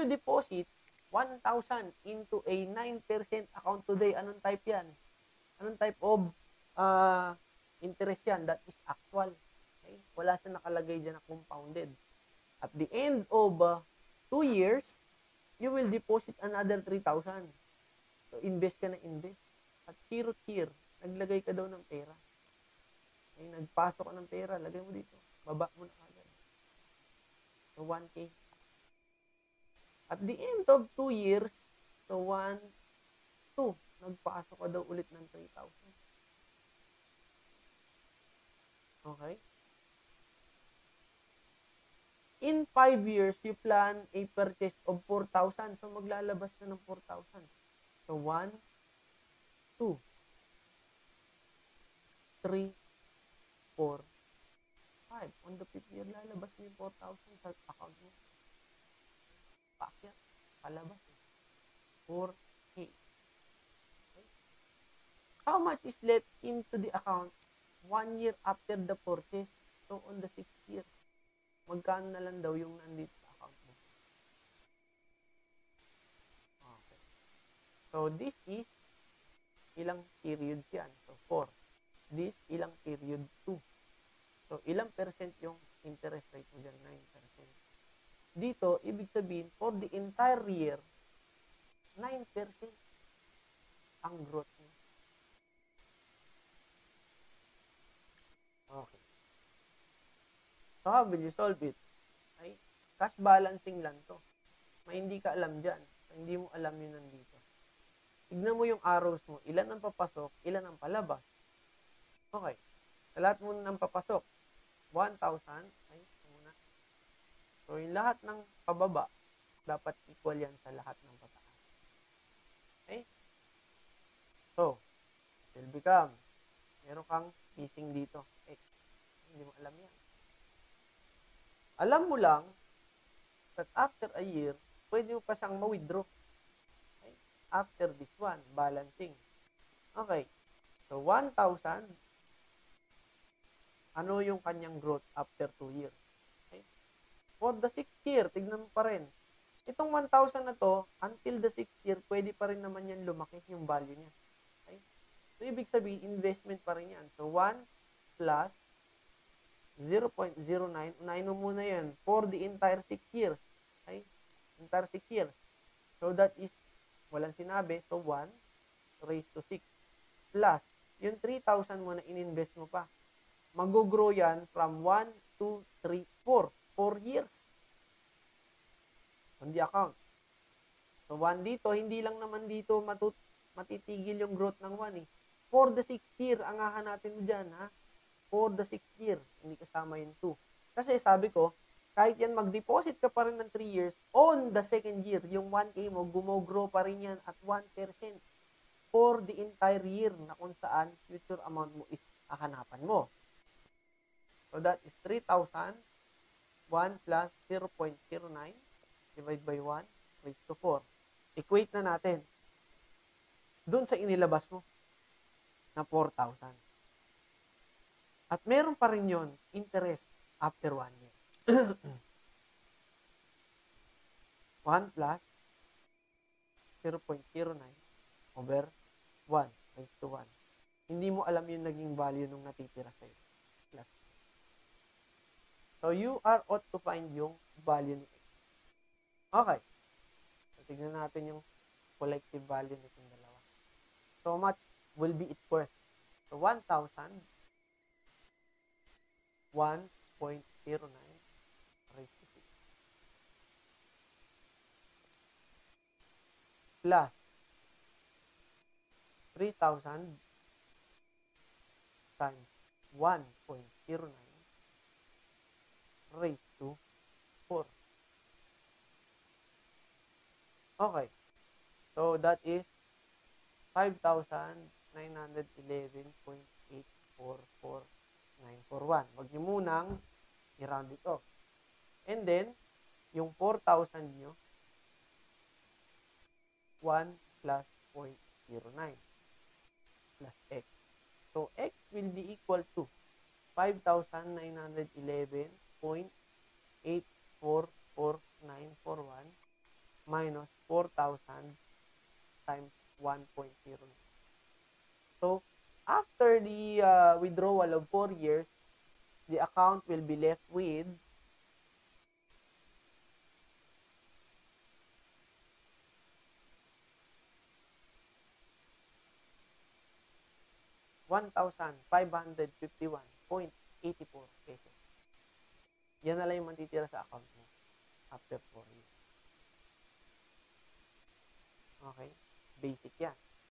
you deposit 1,000 into a 9% account today, anong type yan? Anong type of uh, interest yan? That is actual. Okay? Wala siya nakalagay dyan na compounded. At the end of uh, 2 years, you will deposit another 3,000. So, invest ka na invest. At year year, naglagay ka daw ng pera. Okay? Nagpasok ka ng pera, lagay mo dito. Baba mo na agad. So, 1K. At the end of 2 years, so 1, 2, nagpasok ka daw ulit ng 3,000. Okay? In 5 years, you plan a purchase of 4,000. So, maglalabas ka ng 4,000. So, 1, 2, 3, 4, 5. On the fifth year, lalabas yung 4,000 sa account mo palabas. Eh. 4K. Okay? How much is left into the account one year after the purchase? So, on the sixth year, magkano na lang daw yung nandito sa account mo? Okay. So, this is ilang periods yan? So, 4. This, ilang period? 2. So, ilang percent yung interest rate mo dyan? 9% dito, ibig sabihin, for the entire year, 9% ang growth niya. Okay. So, how will you solve it? Ay, cash balancing lang to. May hindi ka alam dyan. Hindi mo alam yun nandito. Tignan mo yung arrows mo. Ilan ang papasok, ilan ang palabas. Okay. Sa lahat mo ng papasok, 1,000, ay, So, yung lahat ng pababa, dapat equal yan sa lahat ng pataas. Okay? So, it will become, meron kang missing dito, x. Hindi mo alam yan. Alam mo lang, that after a year, pwede mo pa siyang ma-withdraw. Okay? After this one, balancing. Okay. So, 1,000, ano yung kanyang growth after 2 years? For the 6th year, tignan mo pa rin. Itong 1,000 na to, until the 6th year, pwede pa rin naman yan lumaki yung value niya. Okay? So, ibig sabihin, investment pa rin yan. So, 1 plus 0.09. Unahin mo muna yan for the entire 6 years. Okay? Entire 6 years. So, that is, walang sinabi. So, 1 raised to 6 plus yung 3,000 mo na ininvest mo pa. Mag-grow yan from 1, 2, 3, 4. 4 years on the account. So, 1 dito, hindi lang naman dito matut matitigil yung growth ng 1 eh. For the 6th year, ang natin mo dyan, ha? For the 6th year, hindi kasama yung 2. Kasi sabi ko, kahit yan mag-deposit ka pa rin ng 3 years, on the second year, yung 1K mo, gumogrow pa rin yan at 1% for the entire year na kung saan future amount mo is hahanapan mo. So that is 3,000 1 plus 0.09 divide by 1 raised to 4. Equate na natin. Doon sa inilabas mo na 4,000. At meron pa rin yon interest after 1 year. 1 plus 0.09 over 1 raised to 1. Hindi mo alam yung naging value nung natitira sa'yo. So, you are ought to find yung value ni. Okay. Tignan natin yung collective value nitong dalawa. So, much will be it worth? So, 1,000 1.09 raised to 6 plus 3,000 times 1.09 raised to 4. Okay. So, that is 5,911.844941. Huwag nyo munang i-round it off. And then, yung 4,000 nyo, 1 plus 0.09 plus x. So, x will be equal to 5,911 0.844941 minus 4,000 times 1.09. So, after the uh, withdrawal of 4 years, the account will be left with one thousand five hundred fifty-one point eighty-four pesos. Yan na lang yung matitira sa account mo after 4 years. Okay? Basic yan.